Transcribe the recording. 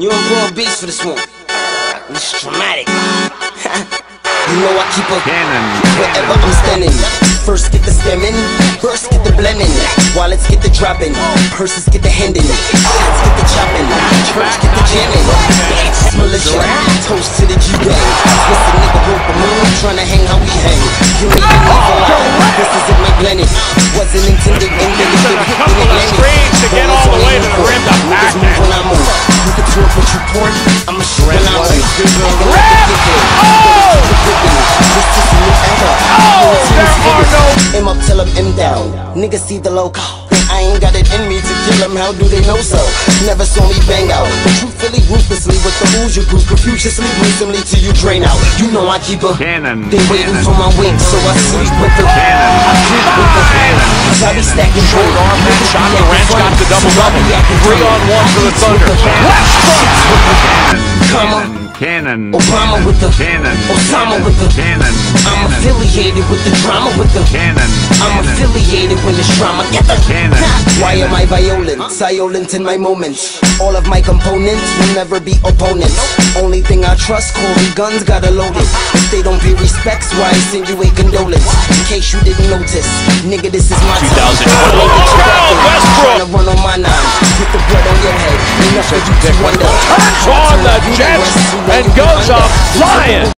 You on Raw Beats for this one. This is dramatic. you know I keep a Cannon. wherever I'm standing. First get the stemming, first get the blending. Wallets get the dropping, purses get the handing. Shots get the chopping, church get the jamming. It's militia, toast to the G-Bang. Twist a nigga rope a moon, tryna hang how we hang. Era. Oh, there are no- M up till I'm M down. Niggas see the logo. I ain't got it in me to kill them, how do they know so? Never saw me bang out, truthfully, ruthlessly, with the ooze you grew profusely, gruesomely till you drain out. You know I keep a Cannon. They waiting for my wings, so I sleep with the Cannon. I sleep with the Cause I be stacking gold. arm man shot. Durant got the double double. Three on Cannon. Cannon. Obama with the Cannon. Osama with the Cannon. I'm affiliated with the drama with the Cannon. I'm affiliated when it's drama. Get the Cannon. Why am I violent? Violent in my moments. All of my components will never be opponents. Only thing I trust, Cory Gunz gotta load it. If they don't pay respects, why send insinuate condolence? In case you didn't notice, nigga, this is my time. 2020. Don't get your back in. Westbrook. Run on my nine. Put the blood on your head. Enough of you to wonder. And goes up flying.